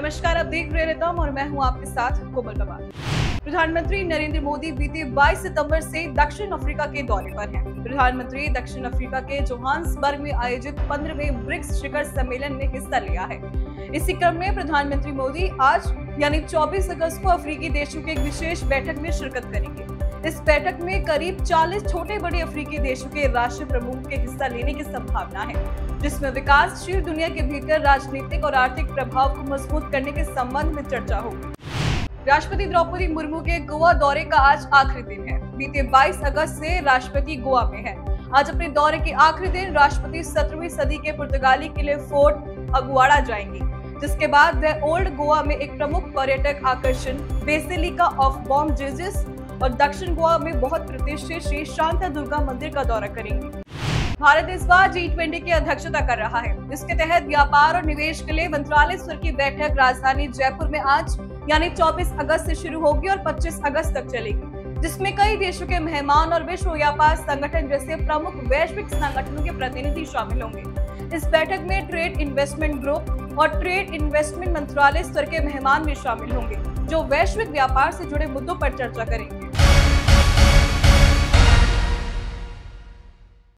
नमस्कार, आप देख रहे रितम और मैं हूँ आपके साथ कोमल कमार प्रधानमंत्री नरेंद्र मोदी बीते 22 सितंबर से दक्षिण अफ्रीका के दौरे पर हैं। प्रधानमंत्री दक्षिण अफ्रीका के जोहान्सबर्ग में आयोजित 15वें ब्रिक्स शिखर सम्मेलन में हिस्सा लिया है। इसी क्रम में प्रधानमंत्री मोदी आज, यानी 24 अगस्त को अफ्रीकी देशों के एक विशेष बैठक में शिरकत करेंगे। इस बैठक में करीब 40 छोटे बड़े अफ्रीकी देशों के राष्ट्र प्रमुख के हिस्सा लेने की संभावना है, जिसमें विकासशील दुनिया के भीतर राजनीतिक और आर्थिक प्रभाव को मज़बूत करने के संबंध में चर्चा होगी। राष्ट्रपति द्रौपदी मुर्मू के गोवा दौरे का आज आखिरी दिन है। बीते 22 अगस्त से राष्ट्रपति गोवा में है। आज अपने दौरे के आखिरी दिन राष्ट्रपति सत्रहवीं सदी के पुर्तगाली किले फोर्ट अगुआड़ा जाएँगी, जिसके बाद वह ओल्ड गोवा में एक प्रमुख पर्यटक आकर्षण, बेसिलिका ऑफ़ बॉम जेजिस और दक्षिण गोवा में बहुत प्रतिष्ठित श्री शांता दुर्गा मंदिर का दौरा करेंगी। भारत इस बार जी ट्वेंटी की अध्यक्षता कर रहा है। इसके तहत व्यापार और निवेश के लिए मंत्रालय स्तर की बैठक राजधानी जयपुर में आज, यानी 24 अगस्त से शुरू होगी और 25 अगस्त तक चलेगी। जिसमें कई देशों के मेहमान और विश्व व्यापार संगठन जैसे प्रमुख वैश्विक संगठनों के प्रतिनिधि शामिल होंगे। इस बैठक में ट्रेड इन्वेस्टमेंट ग्रुप और ट्रेड इन्वेस्टमेंट मंत्रालय स्तर के मेहमान भी शामिल होंगे, जो वैश्विक व्यापार से जुड़े मुद्दों पर चर्चा करेंगे।